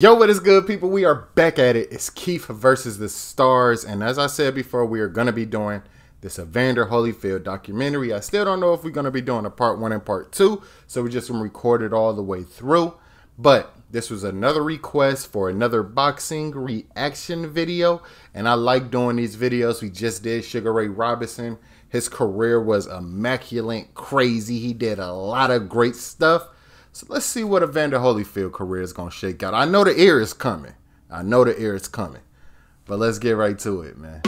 Yo, what is good, people? We are back at it. It's Keith versus the Stars. And as I said before, we are going to be doing this Evander Holyfield documentary. I still don't know if we're going to be doing a part one and part two. So we just going to record it all the way through. But this was another request for another boxing reaction video. And I like doing these videos. We just did Sugar Ray Robinson. His career was immaculate, crazy. He did a lot of great stuff. So let's see what Evander Holyfield career is going to shake out. I know the air is coming. I know the air is coming. But let's get right to it, man.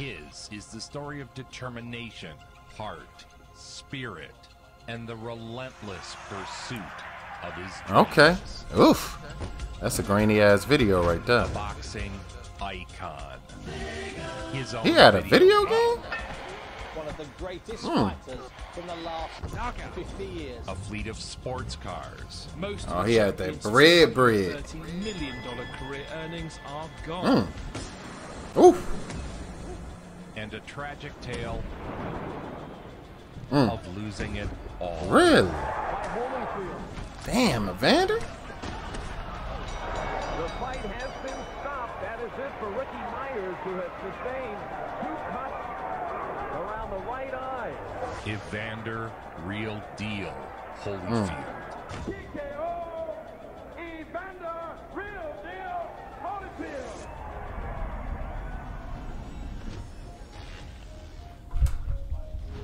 His is the story of determination, heart, spirit, and the relentless pursuit of his dreams. Okay. Oof. That's a grainy ass video right there. Boxing icon. His own He had a video game? one of the greatest Hmm. fighters from the last 50 years. A fleet of sports cars. Most Oh, of he had that bread, bread. $230 million career earnings are gone. Mm. Oof. And a tragic tale Mm. of losing it all. Really? Damn, Evander? The fight has been stopped. That is it for Ricky Myers, who has sustained two cuts around the right eye. Evander, real deal, Holyfield. TKO,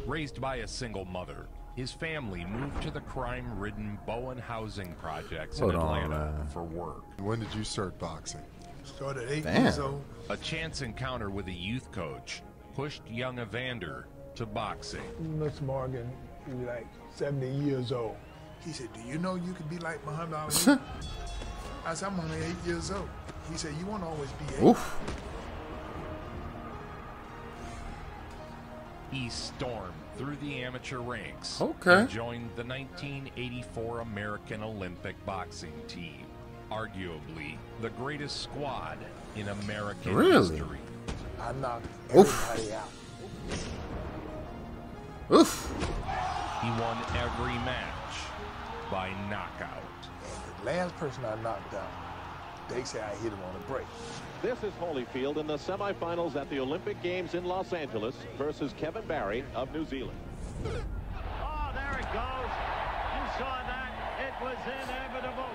Raised by a single mother, his family moved to the crime-ridden Bowen housing projects Hold in Atlanta man. for work. When did you start boxing? Started at eight Damn. years old. A chance encounter with a youth coach pushed young Evander to boxing. Miss Morgan, you're like 70 years old. He said, "Do you know you could be like Muhammad Ali?" I said, "I'm only eight years old." He said, "You won't always be eight." Oof. He stormed through the amateur ranks Okay. and joined the 1984 American Olympic boxing team, arguably the greatest squad in American Really? history. I knocked Oof. everybody out. Oof. He won every match by knockout. The last person I knocked out, they say I hit him on a break. This is Holyfield in the semifinals at the Olympic Games in Los Angeles versus Kevin Barry of New Zealand. Oh, there it goes. You saw that. It was inevitable.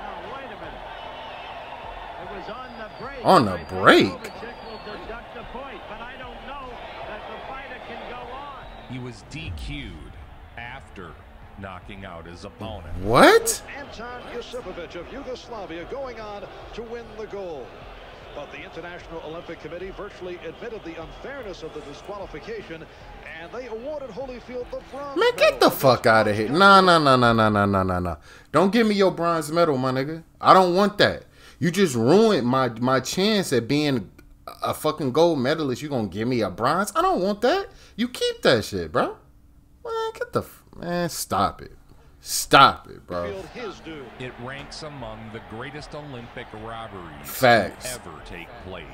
Now, wait a minute. It was on the break. On the break? Kovacic will deduct a point, but I don't know that the fighter can go on. He was DQ'd after knocking out his opponent. What? Anton Josipovic of Yugoslavia going on to win the gold. But the International Olympic Committee virtually admitted the unfairness of the disqualification, and they awarded Holyfield the bronze. Man, get the fuck out of here! Nah, nah, nah, nah, nah, nah, nah, nah, Don't give me your bronze medal, my nigga. I don't want that. You just ruined my my chance at being a fucking gold medalist. You gonna give me a bronze? I don't want that. You keep that shit, bro. Man, get the man. Stop it. Stop it, bro. His. It ranks among the greatest Olympic robberies Facts. to ever take place.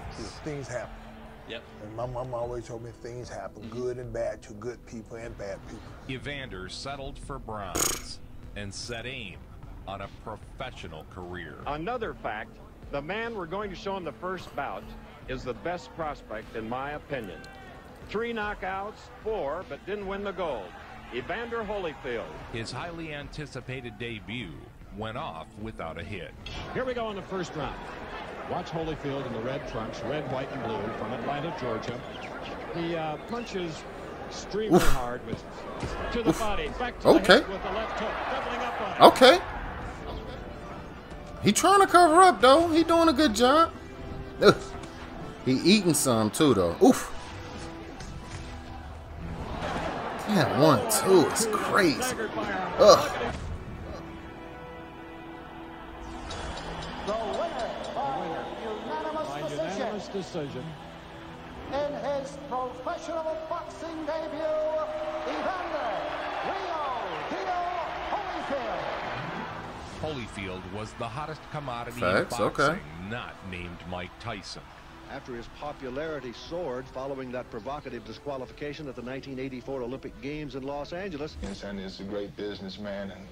Things happen. Yep. And my mom always told me things happen, good and bad, to good people and bad people. Evander settled for bronze and set aim on a professional career. Another fact, the man we're going to show in the first bout is the best prospect in my opinion. Three knockouts, four, but didn't win the gold. Evander Holyfield. His highly anticipated debut went off without a hit. Here we go in the first round. Watch Holyfield in the red trunks, red, white, and blue from Atlanta, Georgia. He uh, punches extremely Oof. hard with to the body, back to Okay. the head with the left hook, doubling up on it. Okay. He trying to cover up though. He doing a good job. Ugh. He eating some too though. Oof. That one too it's crazy. Ugh. The winner by unanimous decision. In his professional boxing debut, Evander Rio Holyfield. Holyfield was the hottest commodity Facts, in boxing, okay. not named Mike Tyson. After his popularity soared following that provocative disqualification at the 1984 Olympic Games in Los Angeles, Yes, and is a great businessman, and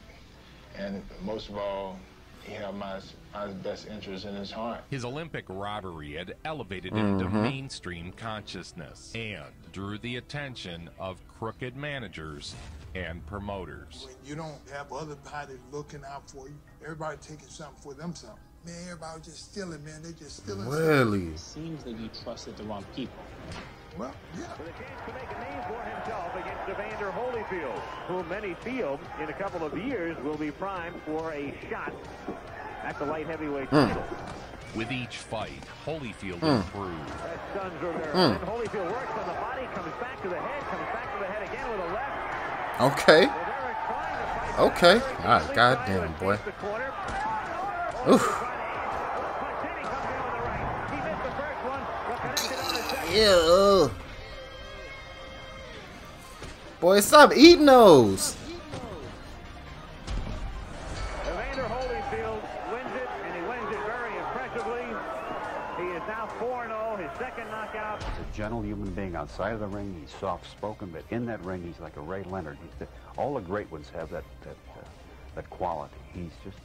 and most of all, he had my my best interest in his heart. His Olympic robbery had elevated him to Mhm. mainstream consciousness and drew the attention of crooked managers and promoters. When You don't have other bodies looking out for you. Everybody taking something for themselves. Man, everybody just stealing, man. They just stealing. Really? Seems that you trusted the wrong people. Well, yeah. With a chance to make a name for himself against Evander Holyfield, whom many feel in a couple of years will be primed for a shot at the light heavyweight Hmm. title. With each fight, Holyfield Mm. improved. That stuns Rivera. Mm. Then Holyfield works on the body, comes back to the head, comes back to the head again with a left. Okay. Okay. Ah, goddamn, boy. Oof. Ew. Boy, stop eating those. Evander Holyfield wins it, and he wins it very impressively. He is now 4-0, his second knockout. He's a gentle human being outside of the ring. He's soft-spoken, but in that ring, he's like a Ray Leonard. He's the, all the great ones have that that uh, that quality. He's just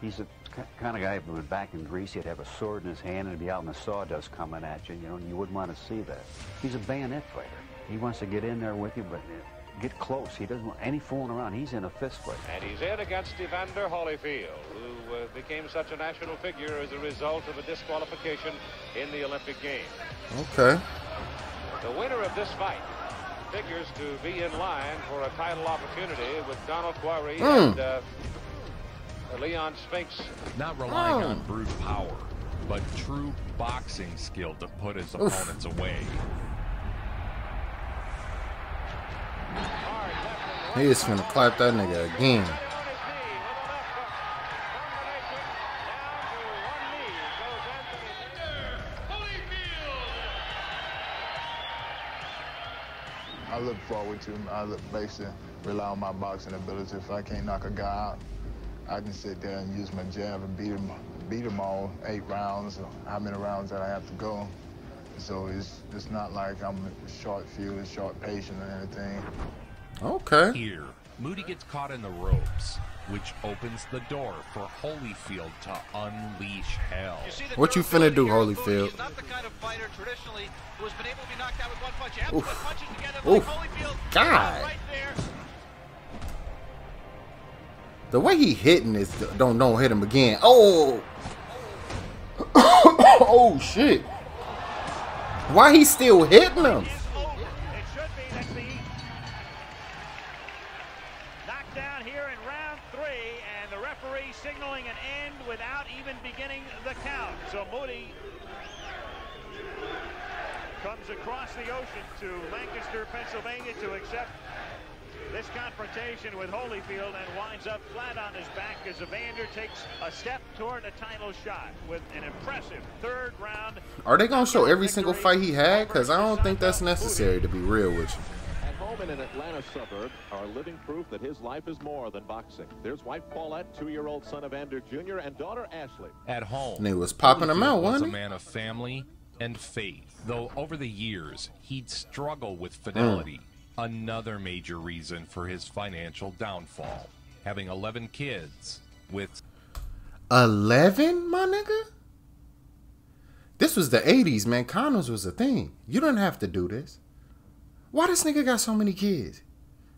he's the ki- kind of guy if he went back in Greece, he'd have a sword in his hand and be out in the sawdust coming at you. You know, and you wouldn't want to see that. He's a bayonet fighter. He wants to get in there with you, but uh, get close. He doesn't want any fooling around. He's in a fist fight. And he's in against Evander Holyfield, who uh, became such a national figure as a result of a disqualification in the Olympic Games. Okay. The winner of this fight figures to be in line for a title opportunity with Donald Quarry Mm. and uh, Leon Spinks. Not relying Oh. on brute power, but true boxing skill to put his Oof. opponents away. He is finna clap that nigga again. I look forward to. I look basically rely on my boxing ability. If I can't knock a guy out, I can sit there and use my jab and beat him, beat him all eight rounds, or how many rounds that I have to go. So it's it's not like I'm short fused, short patient or anything. Okay. Here, Moody gets caught in the ropes, which opens the door for Holyfield to unleash hell. What you finna do, Holyfield? Not the kind of fighter traditionally who has been able to be knocked out with one punch. You have Oof. to put punches together Holyfield. God. Right there. The way he hitting is don't don't hit him again. Oh. oh shit. Why he still hitting him? Knocked down here in round three, and the referee signaling an end without even beginning the count. So Moody comes across the ocean to Lancaster, Pennsylvania to accept this confrontation with Holyfield and winds up flat on his back as Evander takes a step toward a title shot with an impressive third round. Are they gonna show every single fight he had? Cause I don't think that's necessary to be real with you. At home in an Atlanta suburb are living proof that his life is more than boxing. There's wife Paulette, two-year-old son Evander Jr., and daughter Ashley. At home, And he was popping them out, Holyfield was wasn't a man of family and faith. Though over the years, he'd struggle with fidelity. Hmm. Another major reason for his financial downfall. Having 11 kids with Eleven, my nigga. This was the '80s, man. Condoms was a thing. You don't have to do this. Why this nigga got so many kids?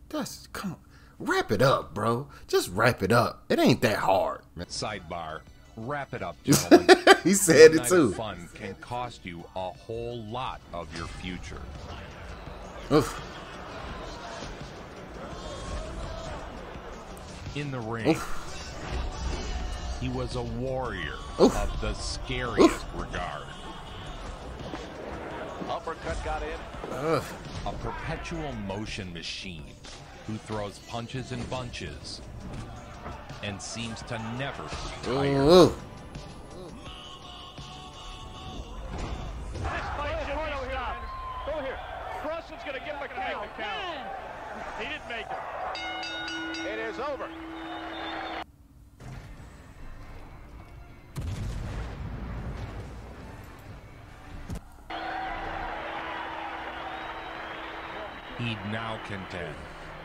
That's come on. Wrap it up, bro. Just wrap it up. It ain't that hard. sidebar. Wrap it up, gentlemen. He said One it too. Fun can cost you a whole lot of your future. Oof. In the ring, Oof. he was a warrior Oof. of the scariest regard. Uppercut got in. Ugh. A perpetual motion machine who throws punches in bunches and seems to never get tired. Ooh. Contend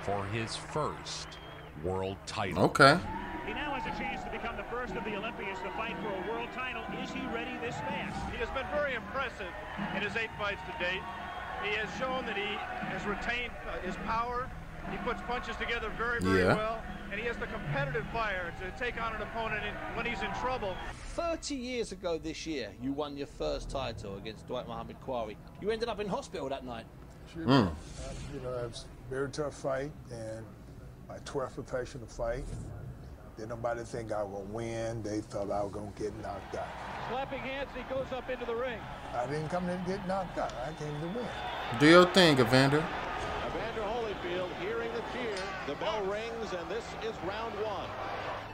for his first world title. Okay. He now has a chance to become the first of the Olympians to fight for a world title. Is he ready this fast? He has been very impressive in his eight fights to date. He has shown that he has retained uh, his power. He puts punches together very, very Yeah. well. And he has the competitive fire to take on an opponent in, when he's in trouble. 30 years ago this year, you won your first title against Dwight Mohammed Qawi. You ended up in hospital that night. Sure Mm. Uh, you know, it was a very tough fight and my 12th professional fight. Did nobody think I was going to win. They thought I was going to get knocked out. Slapping hands, he goes up into the ring. I didn't come in to get knocked out. I came to win. Do your thing, Evander. Evander Holyfield hearing the cheer. The bell rings, and this is round one.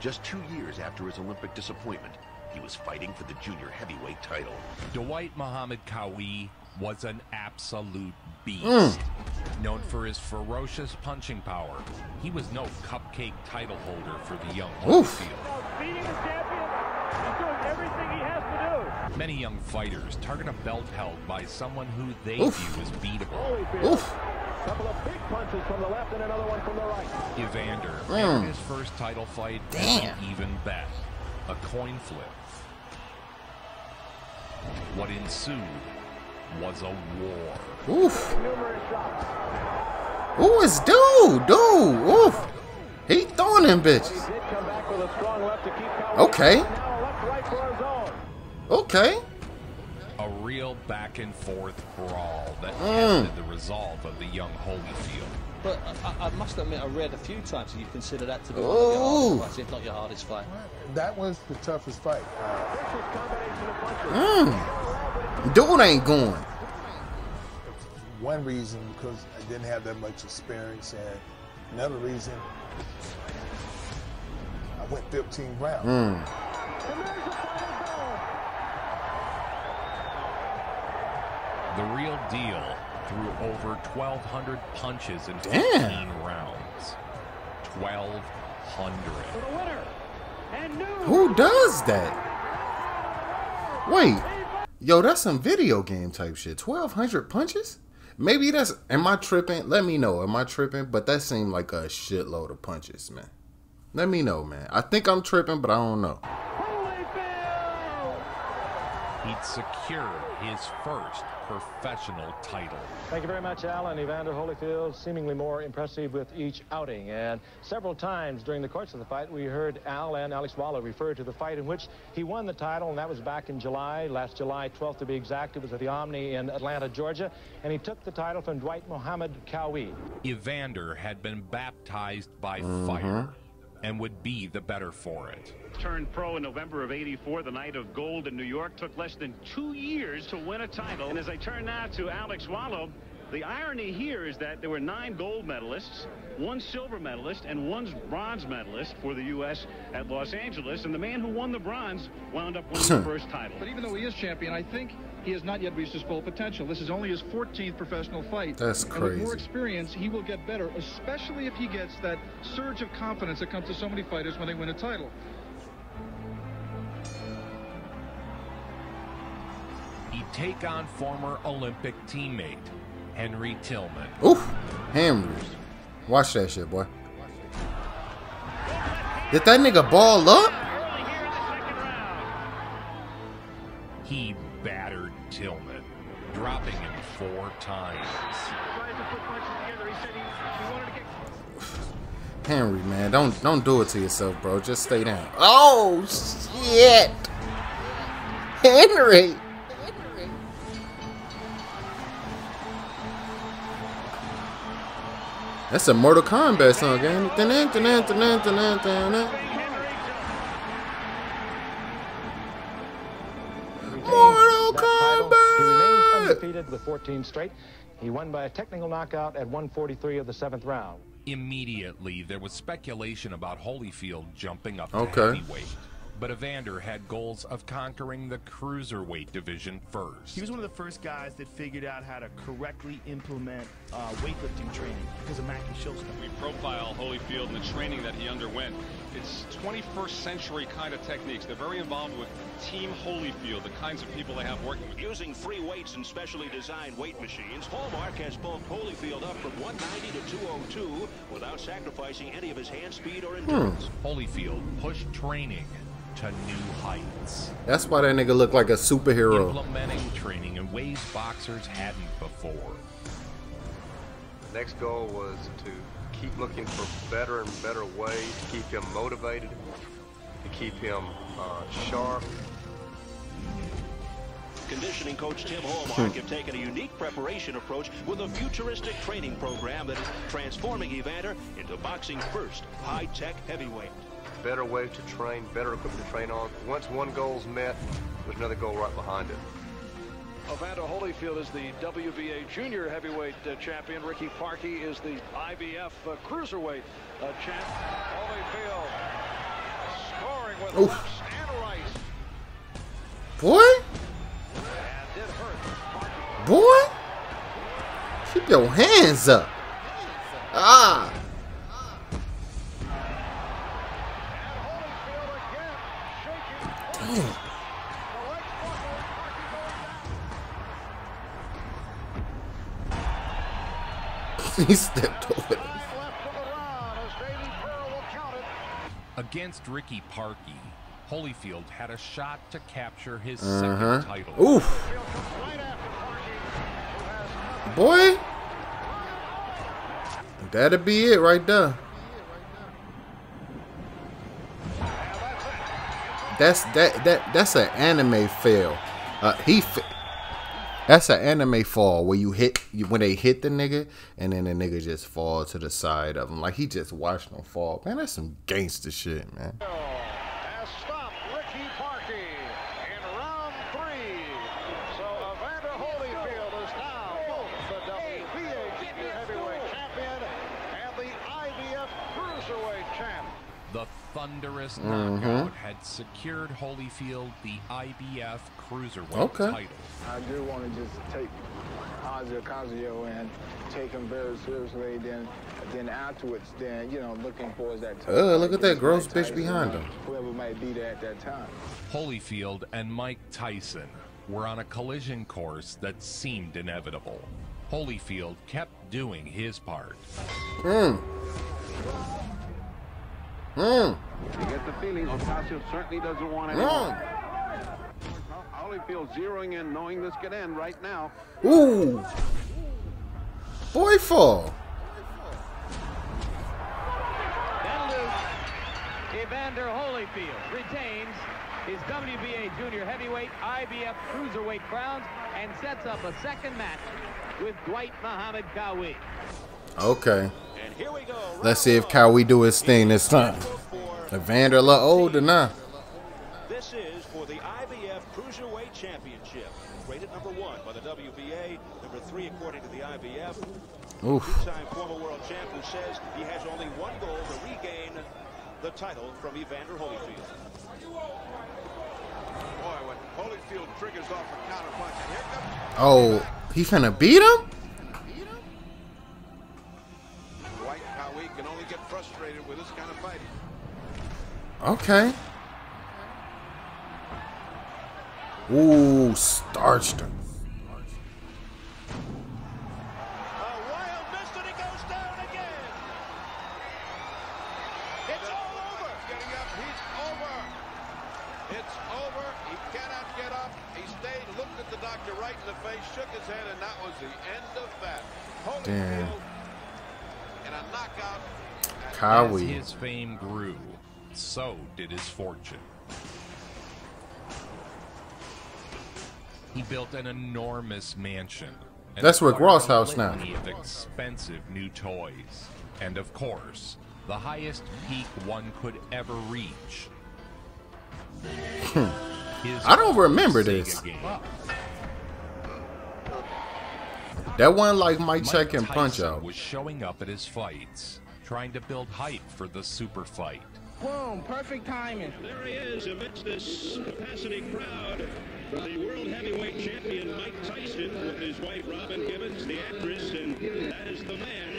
Just two years after his Olympic disappointment, he was fighting for the junior heavyweight title. Dwight Muhammad Qawi was an absolute beast. Mm. Known for his ferocious punching power, he was no cupcake title holder for the young Oof. Holyfield. Beating the champion, he's doing everything he has to do. Many young fighters target a belt held by someone who they Oof. view as beatable. Oof. Couple of big punches from the left and another one from the right. Evander Mm. entered his first title fight Damn. even bet, a coin flip. What ensued was a war. Oof. Who is dude? Dude. Oof. He throwing them bitches. Did come back with a strong left to keep Qawi. Okay. Now left right for his own. Okay. A real back and forth brawl that Mm. tested the resolve of the young Holyfield. But I, I must admit, I read a few times that you consider that to be Ooh. one of your hardest fights, if not your hardest fight. That was the toughest fight. Mm. Dude ain't going. one reason because I didn't have that much experience, and another reason I went 15 rounds. Mm. The real deal threw over 1,200 punches in 15 Damn. rounds. 1,200. Who does that? Wait. Yo, that's some video game type shit. 1,200 punches? Maybe that's. Am I tripping? Let me know. Am I tripping? But that seemed like a shitload of punches, man. Let me know, man. I think I'm tripping, but I don't know. He'd secured his first professional title. Thank you very much, Alan. Evander Holyfield seemingly more impressive with each outing. And several times during the course of the fight, we heard Al and Alex Wallau refer to the fight in which he won the title, and that was back in July, last July 12th to be exact. It was at the Omni in Atlanta, Georgia, and he took the title from Dwight Mohammed Qawi. Evander had been baptized by Mhm. fire and would be the better for it. Turned pro in November of 84, the night of gold in New York. Took less than two years to win a title. And as I turn now to Alex Wallau, the irony here is that there were nine gold medalists, one silver medalist, and one bronze medalist for the U.S. at Los Angeles. And the man who won the bronze wound up winning the first title. But even though he is champion, I think he has not yet reached his full potential. This is only his 14th professional fight. That's And with more experience, he will get better, especially if he gets that surge of confidence that comes to so many fighters when they win a title. He'd take on former Olympic teammate Henry Tillman. Oof. Hammers. Watch that shit, boy. Did that nigga ball up? He battered Tillman, dropping him four times. Henry, man, don't don't do it to yourself, bro. Just stay down. Oh shit, Henry. That's a Mortal Kombat song, gang. Dun, straight. He won by a technical knockout at 143 of the seventh round. Immediately, there was speculation about Holyfield jumping up okay. to heavyweight. But Evander had goals of conquering the cruiserweight division first. He was one of the first guys that figured out how to correctly implement uh, weightlifting training because of Mackie Shilston. We profile Holyfield and the training that he underwent. It's 21st century kind of techniques. They're very involved with Team Holyfield, the kinds of people they have working with. Using free weights and specially designed weight machines, Hallmark has bulked Holyfield up from 190 to 202 without sacrificing any of his hand speed or endurance. Holyfield pushed training to new heights. That's why that nigga look like a superhero. Implementing training in ways boxers hadn't before. The next goal was to keep looking for better and better ways to keep him motivated, to keep him uh, sharp. Conditioning coach Tim Hallmark have taken a unique preparation approach with a futuristic training program that is transforming Evander into boxing first high-tech heavyweight. Better way to train, better equipment to train on. Once one goal's met, there's another goal right behind it. Evander Holyfield is the WBA junior heavyweight uh, champion. Ricky Parkey is the IBF uh, cruiserweight uh, champ. Holyfield scoring with Oof. lefts and rights. Boy, And did hurt. boy, keep your hands up. Ah. he stepped over. it. Against Ricky Parkey, Holyfield had a shot to capture his Uh-huh. second title. Oof. Boy. That'll be it right there. That's that that that's an anime fail. Uh, he that's an anime fall where you hit when they hit the nigga and then the nigga just fall to the side of him like he just watched them fall. Man, that's some gangster shit, man. Has stopped Ricky Parkey in round three. So Evander Holyfield is now both the WBA junior heavyweight champion and the IBF cruiserweight champ. The thunderous Mhm. knockout had secured Holyfield the IBF cruiserweight Okay. title. I do want to just take Ozzy Ocasio and take him very seriously. Then, then afterwards, then you know, looking towards that. Uh, look at that gross bitch Tyson behind him. Whoever might be there at that time. Holyfield and Mike Tyson were on a collision course that seemed inevitable. Holyfield kept doing his part. Hmm. Hmm. You get the feeling Ocasio certainly doesn't want any Mm. Holyfield zeroing in, knowing this could end right now. Ooh. Boy fall. That'll. Evander Holyfield retains his WBA Junior Heavyweight IBF Cruiserweight crowns and sets up a second match with Dwight Muhammad Qawi. Okay. And here we go. Let's see if Qawi do his thing this time. Evander a little older now. This is for the IBF Cruiserweight Championship. Rated number one by the WBA, number three according to the IBF. Oof. Two-time former world champ who says he has only one goal to regain the title from Evander Holyfield. Boy, when Holyfield triggers off a counter punch, and here comes Oh, he finna beat him? End of that. Damn. Holyfield in a knockout. As Qawi. his fame grew, so did his fortune. He built an enormous mansion. and That's Rick acquired Ross' house now. Of expensive new toys, and of course, the highest peak one could ever reach. Hmm. His I don't remember this. game. That one like Mike Mike Check and Punch Out. was showing up at his fights, trying to build hype for the super fight. Boom, perfect timing. There he is amidst this capacity crowd for the world heavyweight champion Mike Tyson with his wife Robin Givens, the actress, and that is the man.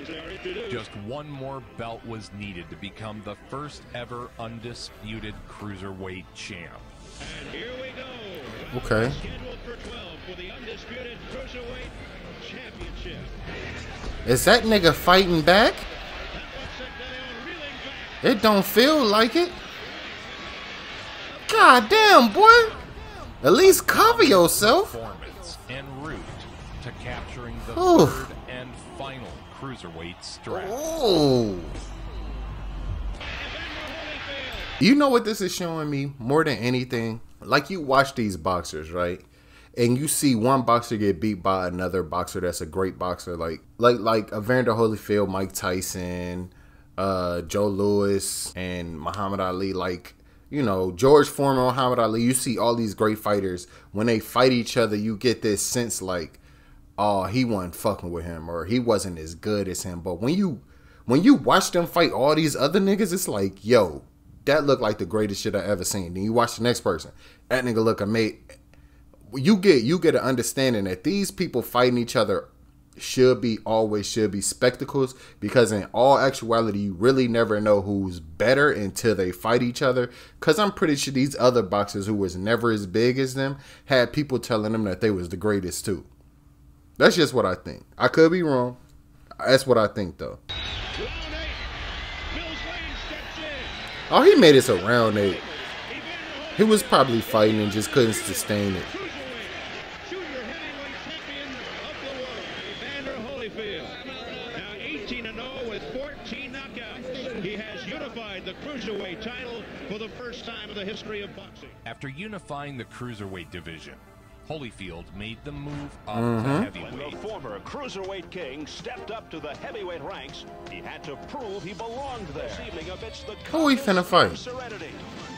As they are introduced. Just one more belt was needed to become the first ever undisputed cruiserweight champ. And here we go. Okay. Scheduled for 12 for the undisputed cruiserweight championship. Is that nigga fighting back? It don't feel like it. God damn, boy. At least cover yourself. En route to capturing the Ooh. third and final cruiserweight strap. Oh. You know what this is showing me more than anything? Like you watch these boxers, right? And you see one boxer get beat by another boxer that's a great boxer, like like like Evander Holyfield, Mike Tyson, uh, Joe Louis, and Muhammad Ali. Like you know George Foreman, Muhammad Ali. You see all these great fighters when they fight each other, you get this sense like, oh, he wasn't fucking with him, or he wasn't as good as him. But when you when you watch them fight all these other niggas, it's like, yo, that looked like the greatest shit I ever seen. Then you watch the next person, that nigga look amazing. You get you get an understanding that these people fighting each other should be always should be spectacles because in all actuality you really never know who's better until they fight each other. Because i'm pretty sure these other boxers who was never as big as them had people telling them that they was the greatest too. That's just what i think. I could be wrong. That's what i think though. Oh he made it a round eight. He was probably fighting and just couldn't sustain it the history of boxing. After unifying the cruiserweight division, Holyfield made the move up Mhm. to When heavyweight. the former cruiserweight king stepped up to the heavyweight ranks, he had to prove he belonged there. This evening amidst the Who he finna fight? serenity,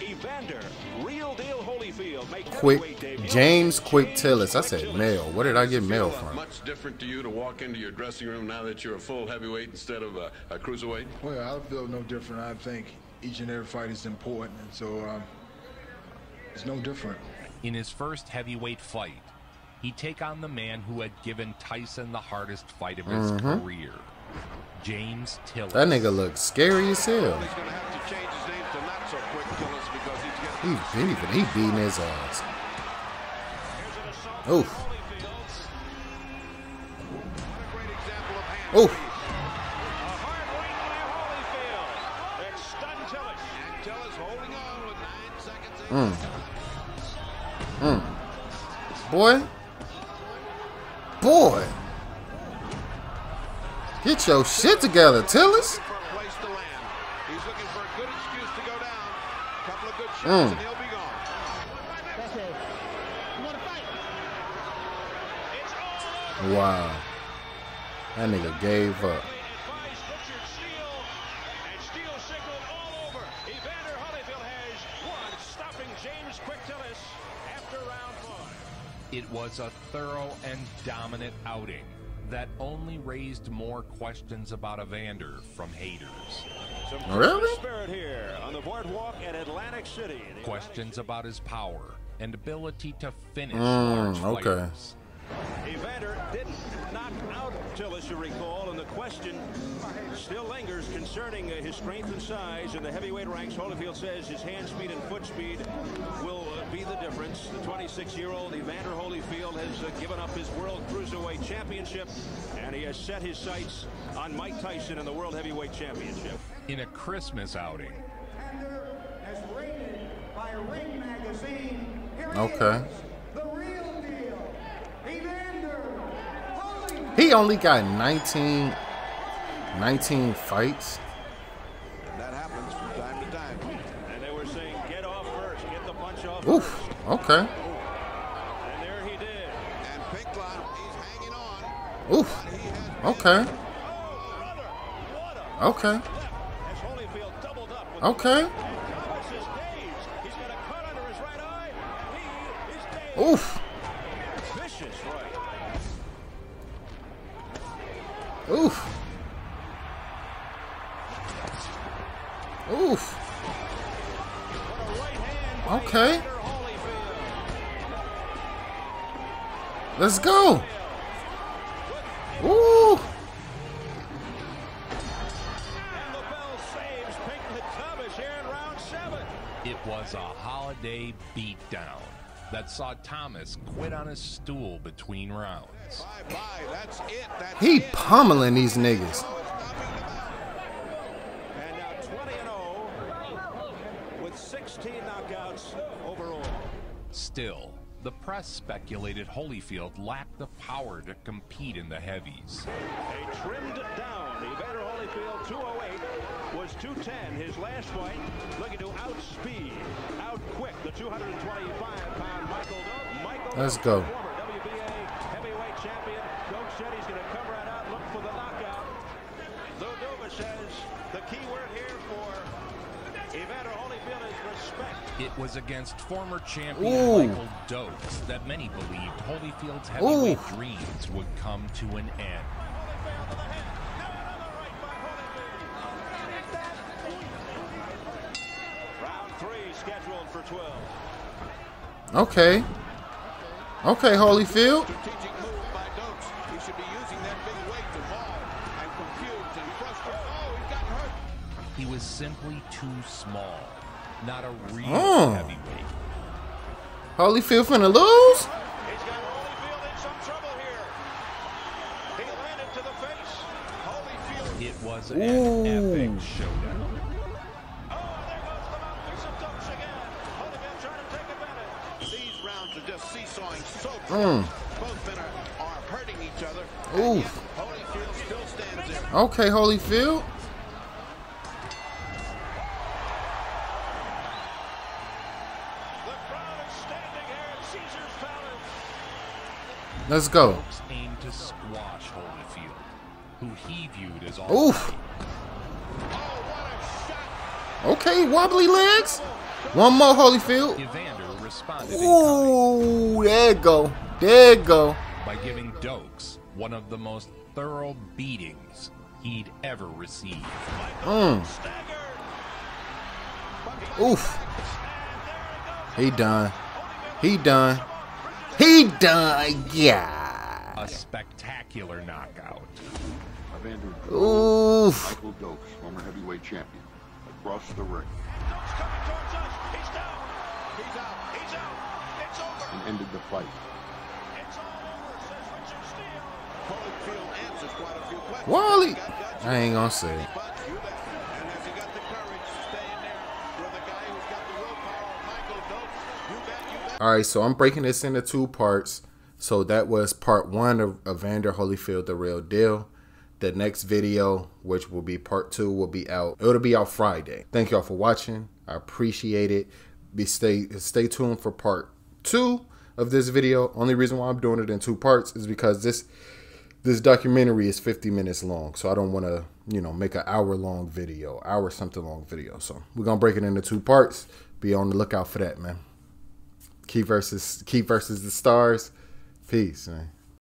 Evander, real deal Holyfield makes quick james quick tillis i said mail where did i get mail from Much different to you to walk into your dressing room now that you're a full heavyweight instead of a, a cruiserweight? Well, I feel no different. I think each and every fight is important, and so um, it's no different. In his first heavyweight fight, he'd take on the man who had given Tyson the hardest fight of his Mhm. career, James Tillis. that nigga looks scary as hell He's going to have to change his name to not so quick Tillis because he's he, getting. he, he beating his ass oof oof That stunned Tillis. And Tillis holding on with nine seconds. Mm. Mm. Boy. Boy. Get your shit together, Tillis. Place to land. He's looking for a good excuse to go down. Couple of good shots Mm. and he'll be gone. Wow. That nigga gave up. And Steele signaled all over. Evander Holyfield has won, stopping James Quick Tillis after round one. It was a thorough and dominant outing that only raised more questions about Evander from haters. Some Really? Spirit here on the boardwalk at Atlantic City. The Questions about his power and ability to finish Mm, large okay. fighters. Evander didn't knock out Tillis, you recall, and the question still lingers concerning uh, his strength and size in the heavyweight ranks. Holyfield says his hand speed and foot speed will uh, be the difference. The 26-year-old Evander Holyfield has uh, given up his World Cruiserweight Championship, and he has set his sights on Mike Tyson in the World Heavyweight Championship. In a Christmas outing, as rated by Ring Magazine. Here Okay. is the real deal. Evander Holyfield. He only got 19, 19 fights. That happens from time to time. And they were saying, get off first, get the punch off Oof. first. Okay. And there he did. And Pinklon, he's hanging on. Oof. Okay. Oh, okay. As Holyfield doubled up Okay. Let's go. Ooh. It was a holiday beatdown that saw Thomas quit on his stool between rounds. That's it. That's He it. pummeling these niggas. And now 20 and 0 with 16 knockouts overall. Still, the press speculated Holyfield lacked the power to compete in the heavies. A trimmed down Evander Holyfield 208 was 210 his last fight looking to outspeed outquick the 225 pound Michael Dokes. Michael Let's go. former WBA heavyweight champion Dokes said he's going to come right out look for the knockout Lou Duva says the key word here for It was against former champion Ooh. Michael Dokes that many believed Holyfield's heavyweight Ooh. dreams would come to an end. round three scheduled for 12 Okay. Okay, Holyfield. Strategic move by Dokes. He should be using that big weight to maul and confuse and frustrate. Oh, he got hurt. He was simply too small, not a real Oh. heavyweight. Holyfield finna lose? he's got Holyfield in some trouble here he landed to the face Holyfield It was an Ooh. epic showdown. Oh, there goes the mount. There's some dunks again. Holyfield trying to take advantage. These rounds are just seesawing so Mm. Both men are, are hurting each other. Oof. Holyfield still stands there. Okay, Holyfield. Let's go. Aimed to squash Holyfield, who he viewed as Oof. Okay, wobbly legs. One more, Holyfield. Evander responded Ooh, there go. There go. by giving Dokes one of the most thorough beatings he'd ever received. Mm. Oof. He done. He done. He died. Yeah. A spectacular knockout. Evander Oof. Michael Dokes, former heavyweight champion, across the ring and ended the fight. Holyfield answers quite a few questions. Wally. I ain't gonna say. it. And has he got the courage to stay in there with a guy who's got the willpower of Michael Dokes? You bet, you bet. All right, so I'm breaking this into two parts. So that was part one of Evander Holyfield, the real deal. The next video, which will be part two, will be out. It'll be out Friday. Thank y'all for watching. I appreciate it. Be stay stay tuned for part two of this video. Only reason why I'm doing it in two parts is because this this documentary is 50 minutes long, so I don't want to, you know, make an hour long video, hour something long video. So we're gonna break it into two parts. Be on the lookout for that, man. Key versus Key versus the Stars. Peace, man.